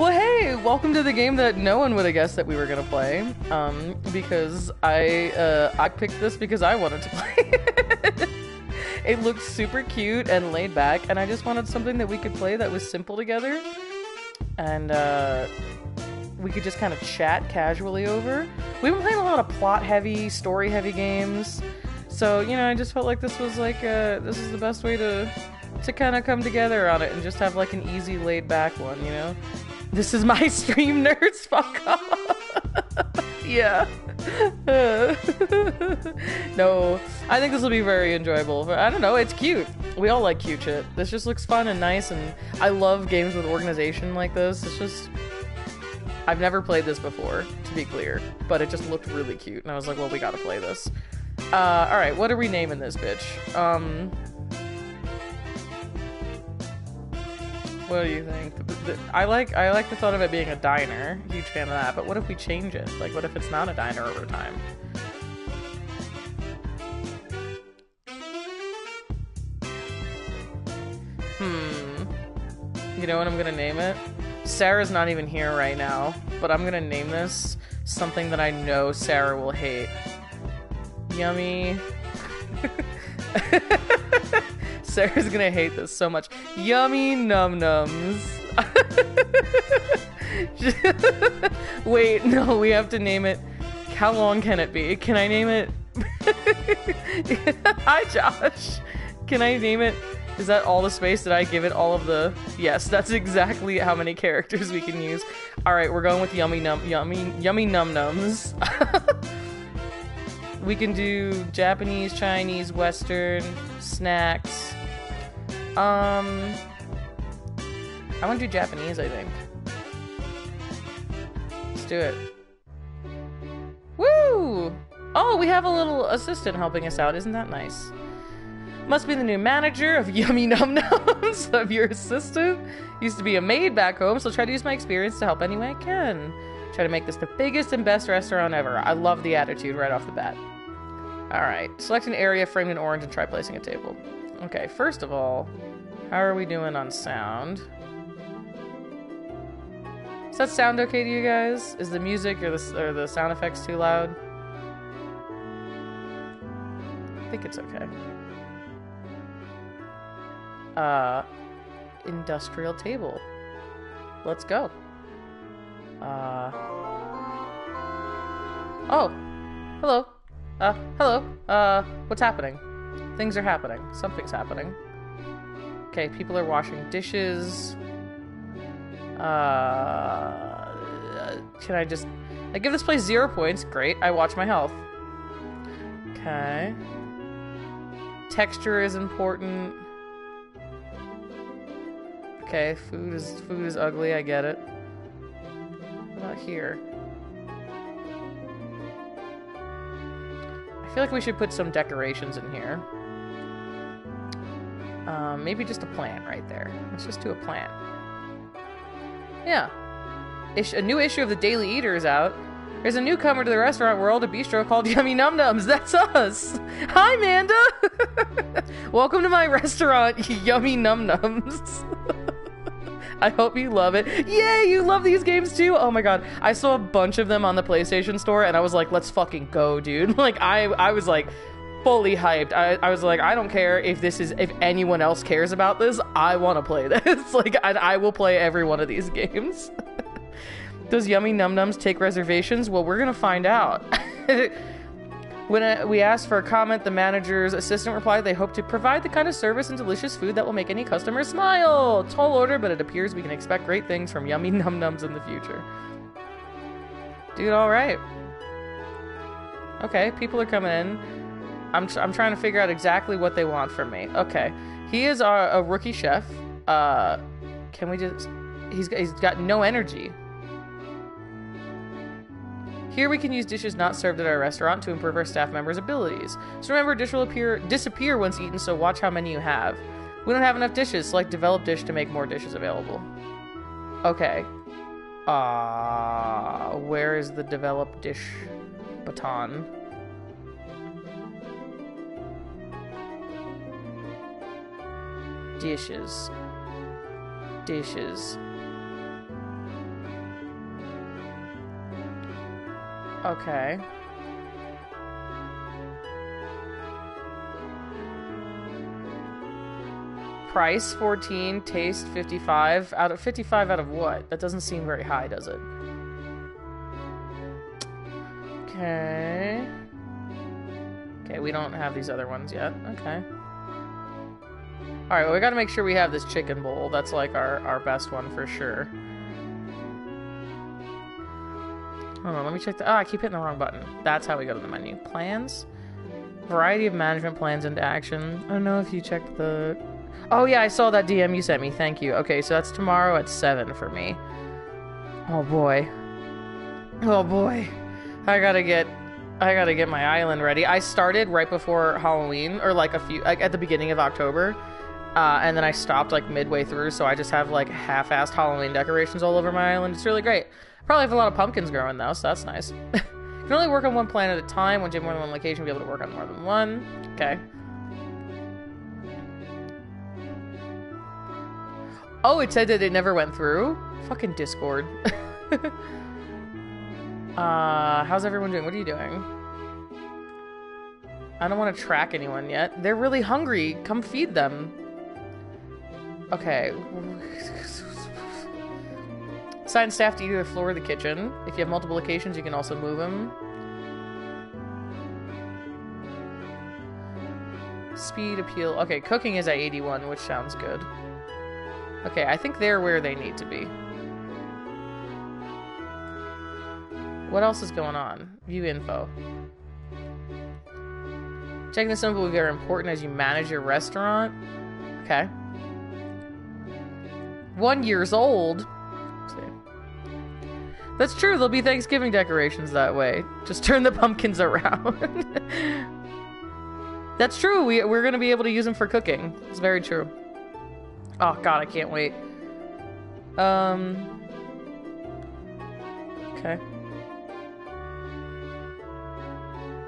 Well, hey, welcome to the game that no one would have guessed that we were gonna play. Um, because I uh, I picked this because I wanted to play. it. looked super cute and laid back, and I just wanted something that we could play that was simple together, and uh, we could just kind of chat casually over. We've been playing a lot of plot-heavy, story-heavy games, so you know, I just felt like this was like uh, this is the best way to to kind of come together on it and just have like an easy laid back one, you know? This is my stream nerds, fuck off. yeah. no, I think this will be very enjoyable. I don't know, it's cute. We all like cute shit. This just looks fun and nice, and I love games with organization like this. It's just. I've never played this before, to be clear, but it just looked really cute, and I was like, well, we gotta play this. Uh, alright, what are we naming this bitch? Um. What do you think? I like I like the thought of it being a diner. Huge fan of that. But what if we change it? Like, what if it's not a diner over time? Hmm. You know what I'm gonna name it? Sarah's not even here right now, but I'm gonna name this something that I know Sarah will hate. Yummy. Sarah's gonna hate this so much. Yummy num nums. Wait, no, we have to name it. How long can it be? Can I name it? Hi, Josh. Can I name it? Is that all the space? that I give it all of the? Yes, that's exactly how many characters we can use. All right, we're going with yummy num yummy yummy num nums. we can do Japanese, Chinese, Western snacks. Um, I want to do Japanese. I think. Let's do it. Woo! Oh, we have a little assistant helping us out. Isn't that nice? Must be the new manager of Yummy Num Nums of your assistant. Used to be a maid back home, so try to use my experience to help any way I can. Try to make this the biggest and best restaurant ever. I love the attitude right off the bat. Alright, select an area framed in orange and try placing a table. Okay, first of all, how are we doing on sound? Does that sound okay to you guys? Is the music or the, or the sound effects too loud? I think it's okay. Uh, industrial table. Let's go. Uh. Oh, hello. Uh, hello. Uh, what's happening? Things are happening. Something's happening. Okay, people are washing dishes. Uh, can I just... I give this place zero points. Great. I watch my health. Okay. Texture is important. Okay, food is food is ugly. I get it. About here? I feel like we should put some decorations in here. Um, maybe just a plant right there. Let's just do a plant. Yeah. Ish- a new issue of the Daily Eater is out. There's a newcomer to the restaurant world, a bistro called Yummy Num Nums. That's us. Hi, Manda. Welcome to my restaurant, Yummy Num Nums. I hope you love it. Yay, you love these games too. Oh my god. I saw a bunch of them on the PlayStation store and I was like, let's fucking go, dude. Like I I was like fully hyped. I, I was like, I don't care if this is if anyone else cares about this. I want to play this. like I, I will play every one of these games. Does Yummy Num Nums take reservations? Well, we're gonna find out. When uh, we asked for a comment, the manager's assistant replied they hope to provide the kind of service and delicious food that will make any customer smile. Tall order, but it appears we can expect great things from Yummy Num Nums in the future. Dude, all right. Okay, people are coming in. I'm, tr- I'm trying to figure out exactly what they want from me. Okay, he is a rookie chef. Uh, can we just? He's he's got no energy. Here we can use dishes not served at our restaurant to improve our staff members' abilities. So remember, dish will appear disappear once eaten, so watch how many you have. We don't have enough dishes. Select develop dish to make more dishes available. Okay. Uh, where is the develop dish baton? dishes, dishes. Okay. Price 14, taste 55. Out of 55 out of what? That doesn't seem very high, does it? Okay. Okay, we don't have these other ones yet. Okay. Alright, well, we gotta make sure we have this chicken bowl. That's like our, our best one for sure. Hold on, let me check the- Oh, I keep hitting the wrong button. That's how we go to the menu. Plans? Variety of management plans into action. I don't know if you checked the... Oh yeah, I saw that DM you sent me. Thank you. Okay, so that's tomorrow at 7 for me. Oh boy. Oh boy. I gotta get... I gotta get my island ready. I started right before Halloween, or like a few... Like at the beginning of October. Uh, and then I stopped like midway through, so I just have like half-assed Halloween decorations all over my island. It's really great. Probably have a lot of pumpkins growing though, so that's nice. Can only work on one plant at a time. Once you have more than one location, you'll be able to work on more than one. Okay. Oh, it said that it never went through? Fucking Discord. uh, how's everyone doing? What are you doing? I don't want to track anyone yet. They're really hungry. Come feed them. Okay. Assign staff to either floor or the kitchen. If you have multiple locations, you can also move them. Speed, appeal. Okay, cooking is at 81, which sounds good. Okay, I think they're where they need to be. What else is going on? View info. Checking the symbol will be very important as you manage your restaurant. Okay. One years old. That's true. There'll be Thanksgiving decorations that way. Just turn the pumpkins around. That's true. We, we're going to be able to use them for cooking. It's very true. Oh, God, I can't wait. Um. Okay.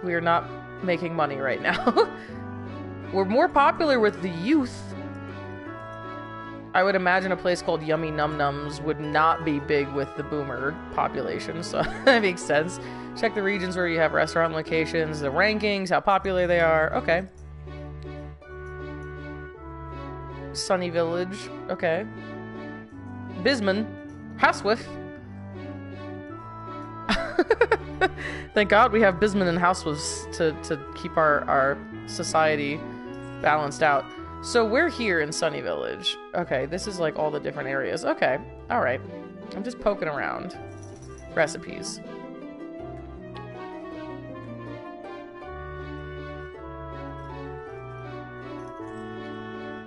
We are not making money right now. we're more popular with the youth. I would imagine a place called Yummy Num Nums would not be big with the boomer population, so that makes sense. Check the regions where you have restaurant locations, the rankings, how popular they are. Okay. Sunny Village. Okay. Bisman. Housewith. Thank God we have Bisman and Housewiths to, to keep our, our society balanced out. So we're here in Sunny Village. Okay, this is like all the different areas. Okay, alright. I'm just poking around. Recipes.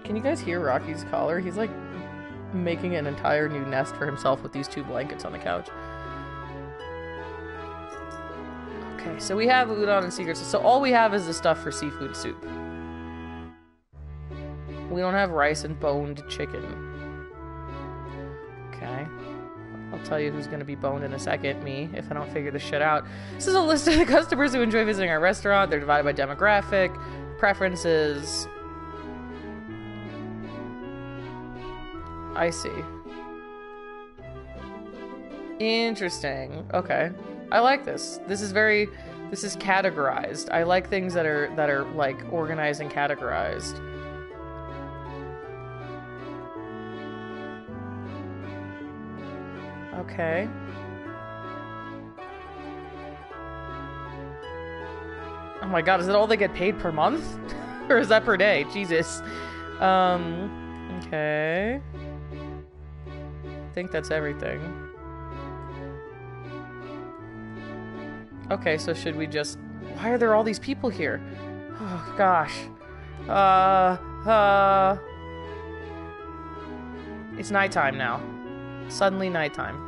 Can you guys hear Rocky's collar? He's like making an entire new nest for himself with these two blankets on the couch. Okay, so we have udon and secrets. So all we have is the stuff for seafood soup. We don't have rice and boned chicken. Okay. I'll tell you who's going to be boned in a second, me, if I don't figure this shit out. This is a list of the customers who enjoy visiting our restaurant. They're divided by demographic, preferences. I see. Interesting. Okay. I like this. This is very this is categorized. I like things that are that are like organized and categorized. Okay. Oh my god, is that all they get paid per month? or is that per day? Jesus. Um, okay. I think that's everything. Okay, so should we just... Why are there all these people here? Oh, gosh. Uh, uh... It's nighttime now. Suddenly nighttime.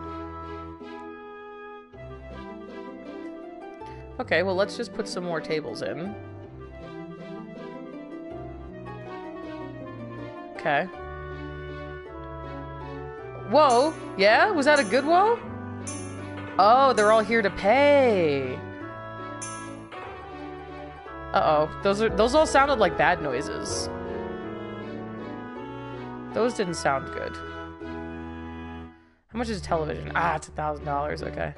Okay, well, let's just put some more tables in. Okay. Whoa! Yeah? Was that a good whoa? Oh, they're all here to pay. Uh-oh. Those are those all sounded like bad noises. Those didn't sound good. How much is a television? Ah, it's a thousand dollars, okay.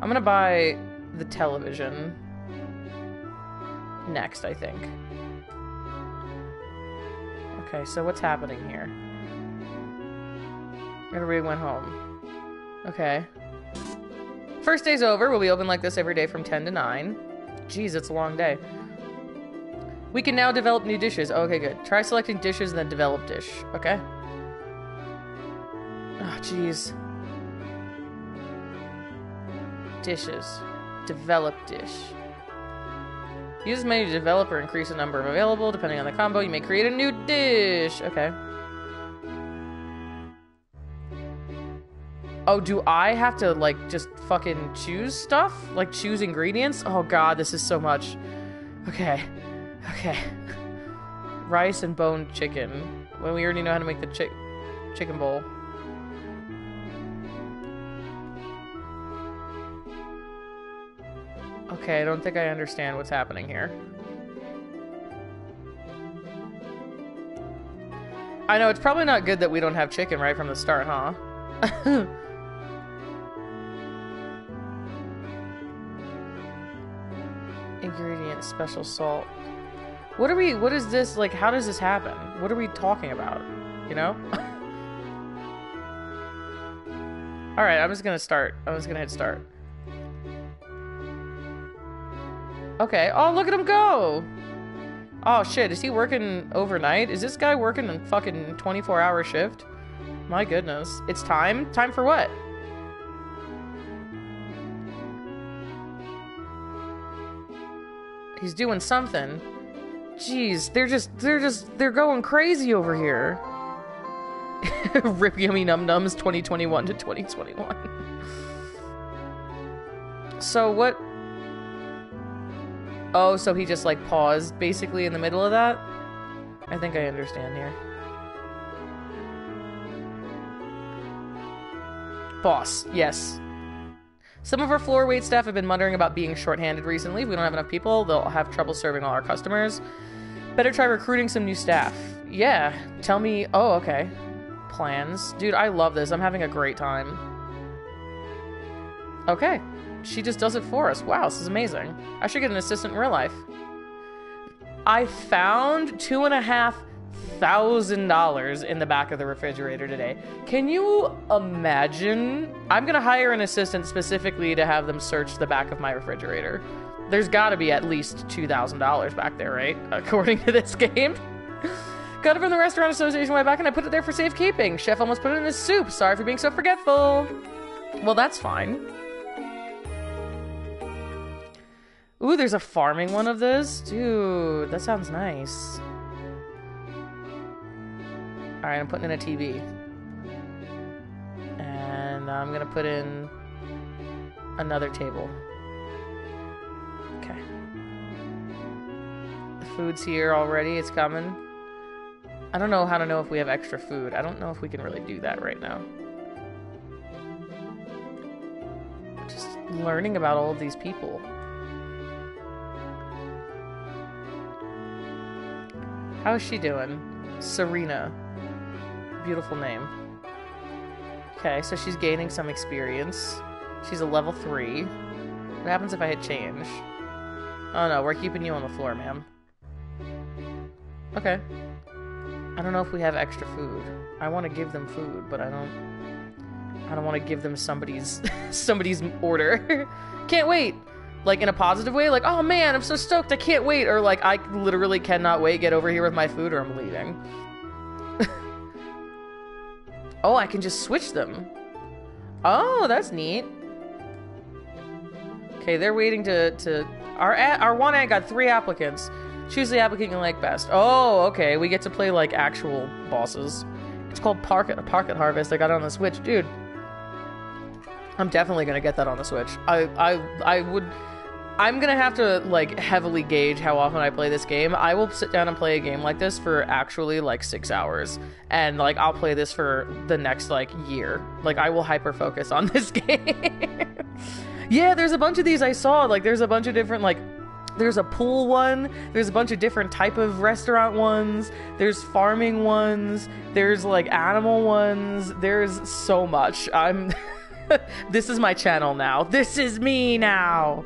I'm gonna buy the television next, I think. Okay, so what's happening here? Everybody went home. Okay. First day's over. We'll be open like this every day from 10 to 9. Jeez, it's a long day. We can now develop new dishes. okay, good. Try selecting dishes and then develop dish. Okay. Oh, jeez. Dishes. Develop dish. Use menu to develop or increase the number of available. Depending on the combo, you may create a new dish. Okay. Oh, do I have to, like, just fucking choose stuff? Like, choose ingredients? Oh god, this is so much. Okay. Okay. Rice and boned chicken. When we already know how to make the chick chicken bowl. Okay, I don't think I understand what's happening here. I know, it's probably not good that we don't have chicken right from the start, huh? Ingredient, special salt. What are we, what is this, like, how does this happen? What are we talking about? You know? Alright, I'm just gonna start. I'm just gonna hit start. Okay. Oh, look at him go! Oh, shit. Is he working overnight? Is this guy working a fucking 24-hour shift? My goodness. It's time? Time for what? He's doing something. Jeez, they're just, they're just, they're going crazy over here. Rip Yummy Num Nums 2021 to 2021. so what, Oh, so he just like paused basically in the middle of that? I think I understand here. Boss, yes. Some of our floor wait staff have been muttering about being shorthanded recently. If we don't have enough people, they'll have trouble serving all our customers. Better try recruiting some new staff. Yeah, tell me. Oh, okay. Plans. Dude, I love this. I'm having a great time. Okay she just does it for us. Wow, this is amazing. I should get an assistant in real life. I found two and a half thousand dollars in the back of the refrigerator today. Can you imagine? I'm gonna hire an assistant specifically to have them search the back of my refrigerator. There's gotta be at least two thousand dollars back there, right? According to this game. Got it from the restaurant association way back and I put it there for safekeeping. Chef almost put it in his soup. Sorry for being so forgetful. Well, that's fine. Ooh, there's a farming one of this? Dude, that sounds nice. Alright, I'm putting in a TV. And I'm gonna put in another table. Okay. The food's here already, it's coming. I don't know how to know if we have extra food. I don't know if we can really do that right now. Just learning about all of these people. How's she doing? Serena. Beautiful name. Okay, so she's gaining some experience. She's a level 3. What happens if I hit change? Oh no, we're keeping you on the floor, ma'am. Okay. I don't know if we have extra food. I want to give them food, but I don't... I don't want to give them somebody's somebody's order. Can't wait! Like in a positive way, like, oh man, I'm so stoked, I can't wait, or like, I literally cannot wait, get over here with my food or I'm leaving. oh, I can just switch them. Oh, that's neat. Okay, they're waiting to, to, our, our one ad got three applicants. Choose the applicant you like best. Oh, okay, we get to play like actual bosses. It's called a Pocket Harvest, I got it on the Switch. Dude, I'm definitely gonna get that on the Switch. I, I, I would I'm gonna have to like heavily gauge how often I play this game. I will sit down and play a game like this for actually like six hours, and like I'll play this for the next like year. Like I will hyper focus on this game. yeah, there's a bunch of these I saw. Like there's a bunch of different like there's a pool one there's a bunch of different type of restaurant ones there's farming ones there's like animal ones there's so much i'm this is my channel now. This is me now.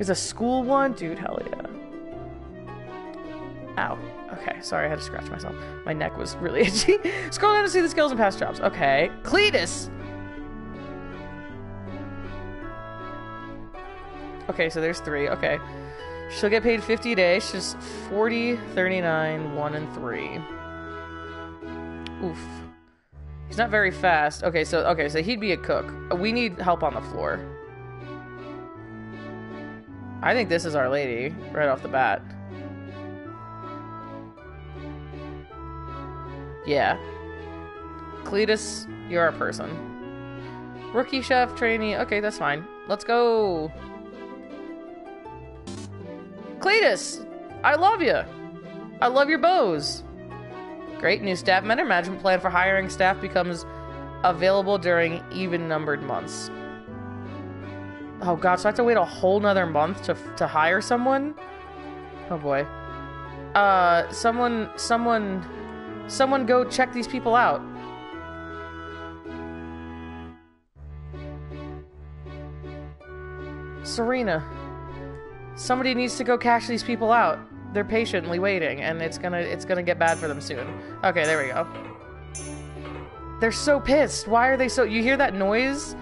There's a school one? Dude, hell yeah. Ow. Okay, sorry, I had to scratch myself. My neck was really itchy. Scroll down to see the skills and past jobs. Okay. Cletus! Okay, so there's three. Okay. She'll get paid 50 a day. She's 40, 39, 1, and 3. Oof. He's not very fast. Okay, so okay, so he'd be a cook. We need help on the floor. I think this is our lady, right off the bat. Yeah. Cletus, you're a person. Rookie chef, trainee. Okay, that's fine. Let's go. Cletus, I love you. I love your bows. Great new staff member management plan for hiring staff becomes available during even numbered months. Oh god, so I have to wait a whole nother month to to hire someone? Oh boy. Uh, someone, someone, someone go check these people out. Serena. Somebody needs to go cash these people out. They're patiently waiting, and it's gonna it's gonna get bad for them soon. Okay, there we go. They're so pissed. Why are they so? You hear that noise?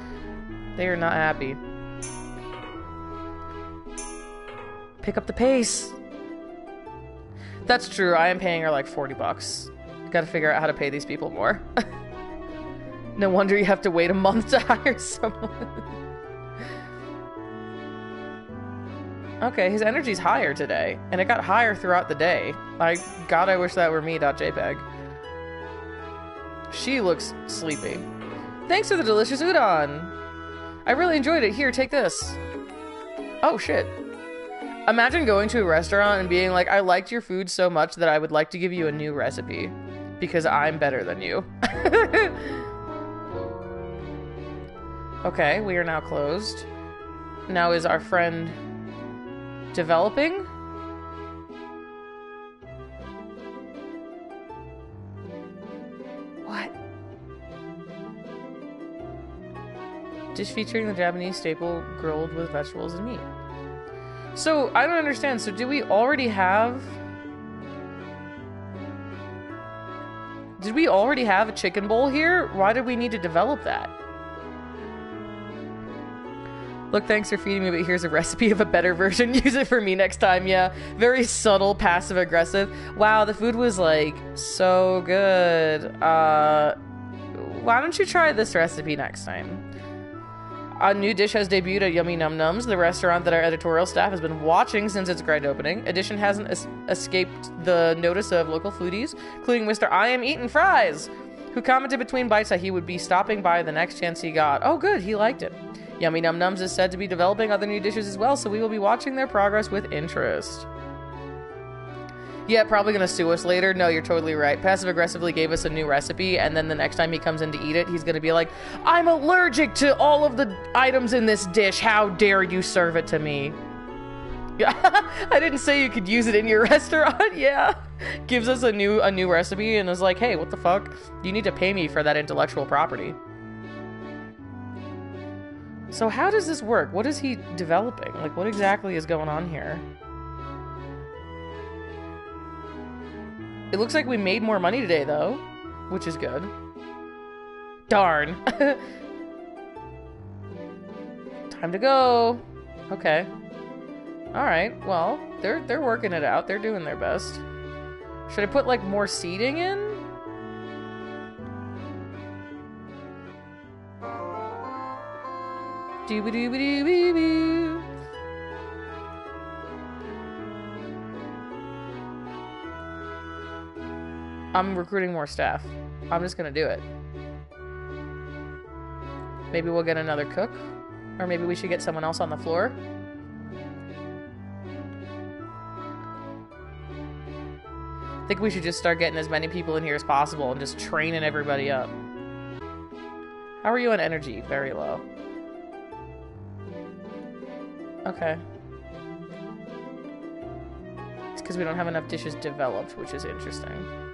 They are not happy. Pick up the pace. That's true. I am paying her like 40 bucks. Gotta figure out how to pay these people more. no wonder you have to wait a month to hire someone. Okay, his energy's higher today, and it got higher throughout the day. I God, I wish that were me.jpg. She looks sleepy. Thanks for the delicious udon. I really enjoyed it. Here, take this. Oh shit. Imagine going to a restaurant and being like, I liked your food so much that I would like to give you a new recipe because I'm better than you. okay, we are now closed. Now is our friend developing. What? Dish featuring the Japanese staple grilled with vegetables and meat. So, I don't understand. So, do we already have... Did we already have a chicken bowl here? Why did we need to develop that? Look, thanks for feeding me, but here's a recipe of a better version. Use it for me next time. Yeah, very subtle, passive aggressive. Wow, the food was like so good. Uh, why don't you try this recipe next time? A new dish has debuted at Yummy Num Nums, the restaurant that our editorial staff has been watching since its grand opening. Edition hasn't es escaped the notice of local foodies, including Mr. I Am Eating Fries, who commented between bites that he would be stopping by the next chance he got. Oh, good, he liked it. Yummy Num Nums is said to be developing other new dishes as well, so we will be watching their progress with interest. Yeah, probably gonna sue us later. No, you're totally right. Passive aggressively gave us a new recipe, and then the next time he comes in to eat it, he's gonna be like, I'm allergic to all of the items in this dish. How dare you serve it to me? I didn't say you could use it in your restaurant. yeah. Gives us a new a new recipe and is like, hey, what the fuck? You need to pay me for that intellectual property. So how does this work? What is he developing? Like, what exactly is going on here? It looks like we made more money today, though, which is good. Darn. Time to go. Okay. All right. Well, they're they're working it out. They're doing their best. Should I put like more seating in? Dooby dooby dooby I'm recruiting more staff. I'm just gonna do it. Maybe we'll get another cook. Or maybe we should get someone else on the floor. I think we should just start getting as many people in here as possible and just training everybody up. How are you on energy? Very low. Okay. It's because we don't have enough dishes developed, which is interesting.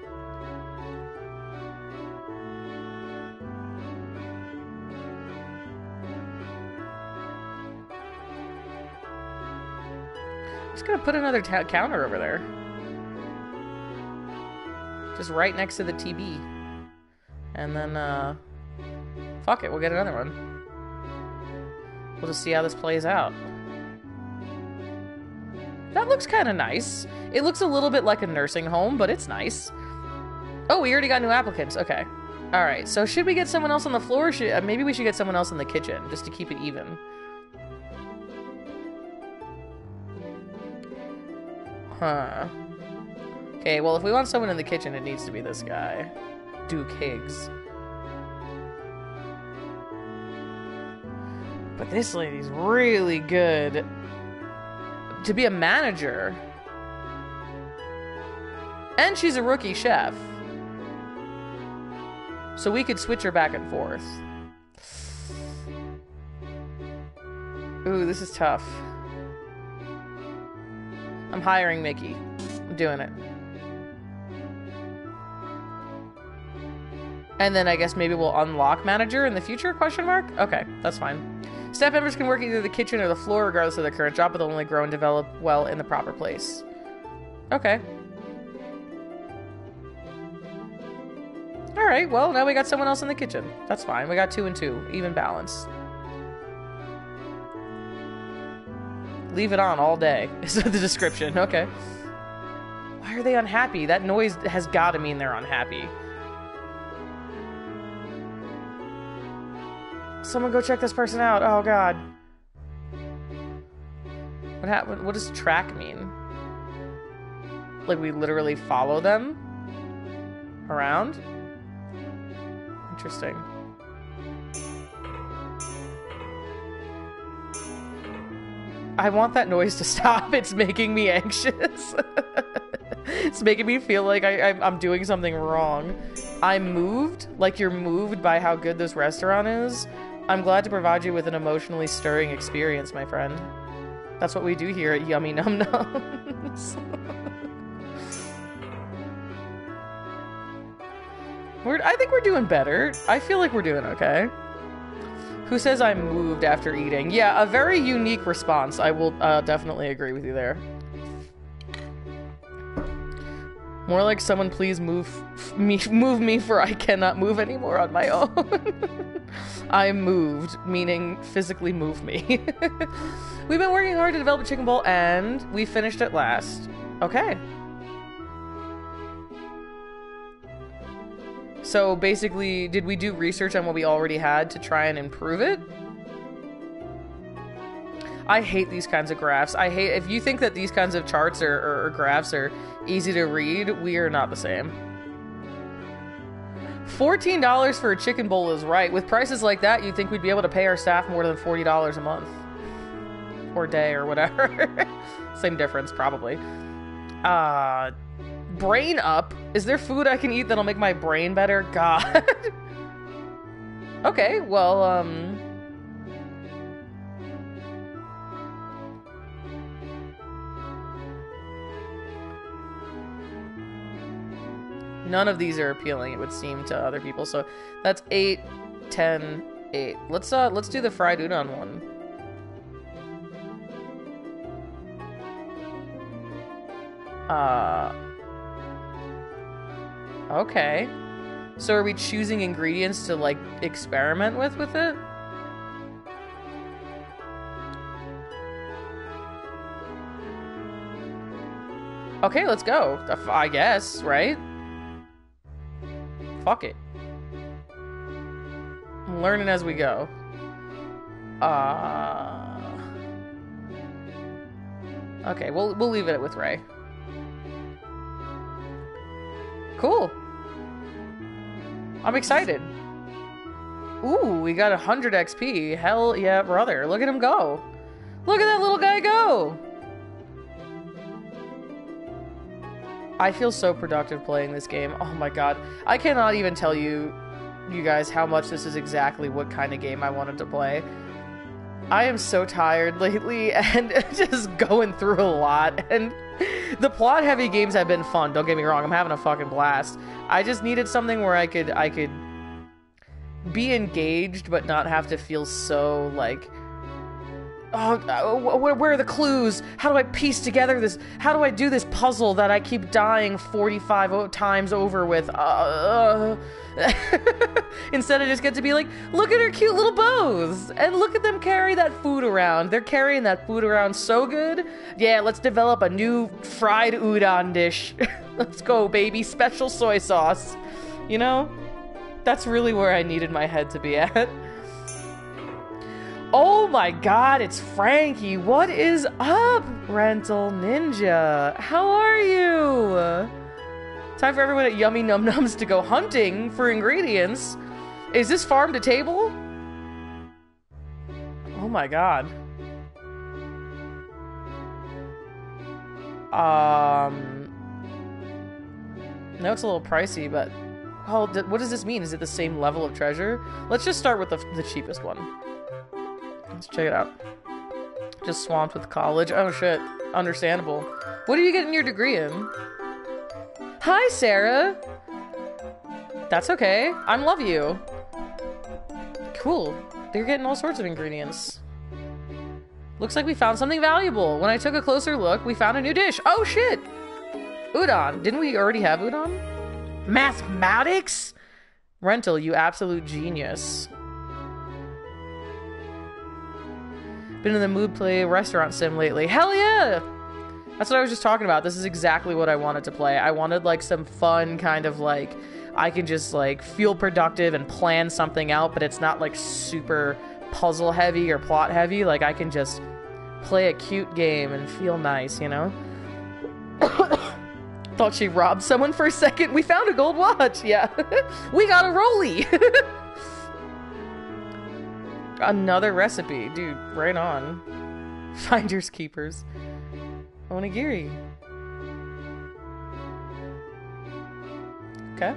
Just gonna put another counter over there. Just right next to the TB. And then, uh... Fuck it, we'll get another one. We'll just see how this plays out. That looks kind of nice. It looks a little bit like a nursing home, but it's nice. Oh, we already got new applicants. Okay. All right. So should we get someone else on the floor? Should, uh, maybe we should get someone else in the kitchen just to keep it even. Huh. Okay, well, if we want someone in the kitchen, it needs to be this guy. Duke Higgs. But this lady's really good to be a manager. And she's a rookie chef. So we could switch her back and forth. Ooh, this is tough. I'm hiring Mickey. I'm doing it. And then I guess maybe we'll unlock manager in the future, question mark? Okay, that's fine. Staff members can work either the kitchen or the floor regardless of their current job, but they'll only grow and develop well in the proper place. Okay. Alright, well, now we got someone else in the kitchen. That's fine. We got two and two. Even balance. Leave it on all day, is the description. Okay. Why are they unhappy? That noise has got to mean they're unhappy. Someone go check this person out. Oh god. What happened? What does track mean? Like we literally follow them around? Interesting. I want that noise to stop. It's making me anxious. it's making me feel like I, I'm doing something wrong. I'm moved, like you're moved by how good this restaurant is. I'm glad to provide you with an emotionally stirring experience, my friend. That's what we do here at Yummy Num Nums. we're, I think we're doing better. I feel like we're doing okay. Who says I'm moved after eating? Yeah, a very unique response. I will uh, definitely agree with you there. More like someone please move me move me for I cannot move anymore on my own. I'm moved, meaning physically move me. We've been working hard to develop a chicken bowl and we finished at last. Okay. So basically, did we do research on what we already had to try and improve it? I hate these kinds of graphs. I hate if you think that these kinds of charts or, or, or graphs are easy to read, we are not the same. $14 for a chicken bowl is right. With prices like that, you'd think we'd be able to pay our staff more than $40 a month. Or day or whatever. Same difference, probably. Uh, brain up. Is there food I can eat that'll make my brain better? God. okay, well, um... None of these are appealing, it would seem to other people. So that's 8, 10, 8. Let's uh let's do the fried udon one. Uh Okay. So are we choosing ingredients to like experiment with with it? Okay, let's go. I guess, right? Fuck it. I'm learning as we go. Uh... Okay, we'll, we'll leave it with Ray. Cool. I'm excited. Ooh, we got 100 XP. Hell yeah, brother. Look at him go. Look at that little guy go. I feel so productive playing this game. Oh my god. I cannot even tell you, you guys, how much this is exactly what kind of game I wanted to play. I am so tired lately and just going through a lot. And the plot heavy games have been fun, don't get me wrong. I'm having a fucking blast. I just needed something where I could I could be engaged but not have to feel so like oh, uh, where, where are the clues? How do I piece together this? How do I do this puzzle that I keep dying 45 times over with? Uh, Instead, I just get to be like, look at her cute little bows, and look at them carry that food around. They're carrying that food around so good. Yeah, let's develop a new fried udon dish. let's go, baby. Special soy sauce. You know, that's really where I needed my head to be at. Oh my god, it's Frankie. What is up, Rental Ninja? How are you? Time for everyone at Yummy Num Nums to go hunting for ingredients. Is this farm to table? Oh my god. Um. No, it's a little pricey, but well, what does this mean? Is it the same level of treasure? Let's just start with the, the cheapest one. Let's check it out. Just swamped with college. Oh shit. Understandable. What are you getting your degree in? Hi, Sarah. That's okay. I'm love you. Cool. They're getting all sorts of ingredients. Looks like we found something valuable. When I took a closer look, we found a new dish. Oh, shit! Udon. Didn't we already have udon? Mathematics? Rental, you absolute genius. Been in the mood play restaurant sim lately. Hell yeah! That's what I was just talking about. This is exactly what I wanted to play. I wanted like some fun kind of like I can just like feel productive and plan something out, but it's not like super puzzle heavy or plot heavy. Like I can just play a cute game and feel nice, you know? Thought she robbed someone for a second. We found a gold watch. Yeah. we got a rolly. Another recipe. Dude, right on. Finders keepers. Onigiri. Okay.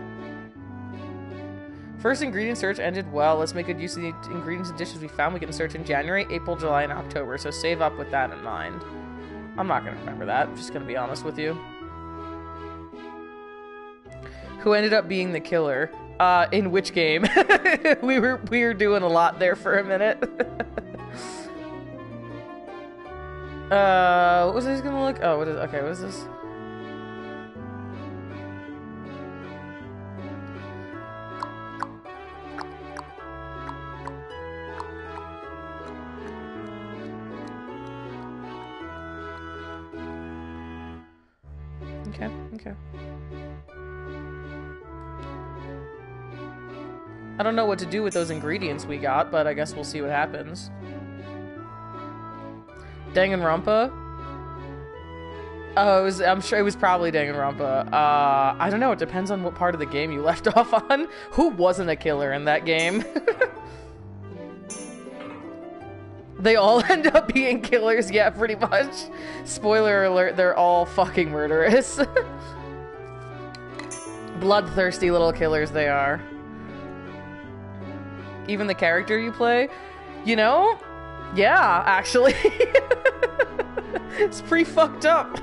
First ingredient search ended well. Let's make good use of the ingredients and dishes we found. We can search in January, April, July, and October. So save up with that in mind. I'm not going to remember that. I'm just going to be honest with you. Who ended up being the killer? Uh, in which game? we were we were doing a lot there for a minute. Uh, what was this gonna look? Oh, what is? Okay, what is this? Okay, okay. I don't know what to do with those ingredients we got, but I guess we'll see what happens. Danganronpa? Oh, was, I'm sure it was probably Danganronpa. Uh, I don't know. It depends on what part of the game you left off on. Who wasn't a killer in that game? they all end up being killers, yeah, pretty much. Spoiler alert, they're all fucking murderous. Bloodthirsty little killers they are. Even the character you play, you know, yeah, actually. it's pretty fucked up.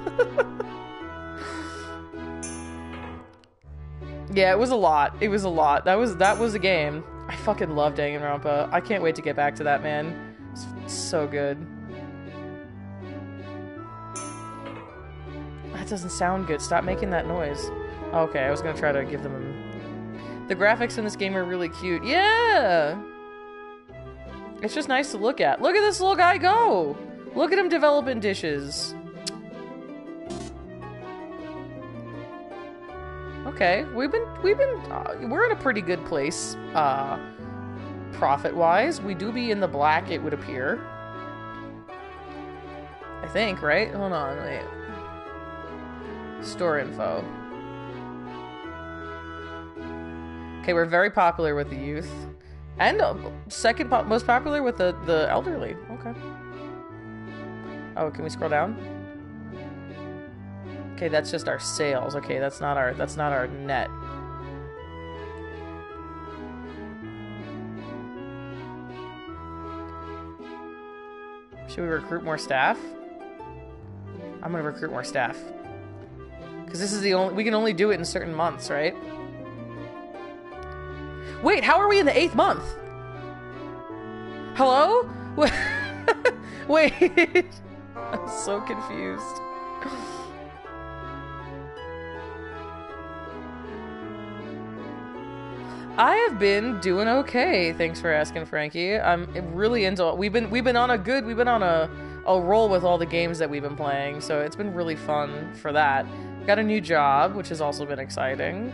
yeah, it was a lot. It was a lot. That was that was a game. I fucking love Danganronpa. I can't wait to get back to that, man. It's so good. That doesn't sound good. Stop making that noise. Okay, I was gonna try to give them a... The graphics in this game are really cute. Yeah! It's just nice to look at. Look at this little guy go! Look at him developing dishes. Okay, we've been, we've been, uh, we're in a pretty good place, uh, profit-wise. We do be in the black, it would appear. I think, right? Hold on, wait. Store info. Okay, we're very popular with the youth. And second po most popular with the, the elderly. Okay. Oh, can we scroll down? Okay, that's just our sales. Okay, that's not our that's not our net. Should we recruit more staff? I'm gonna recruit more staff. Because this is the only we can only do it in certain months, right? Wait, how are we in the eighth month? Hello? Wait, I'm so confused. I have been doing okay. Thanks for asking, Frankie. I'm really into. We've been we've been on a good. We've been on a a roll with all the games that we've been playing, so it's been really fun for that. Got a new job, which has also been exciting.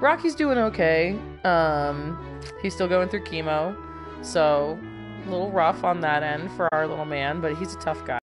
Rocky's doing okay. Um, he's still going through chemo, so a little rough on that end for our little man, but he's a tough guy.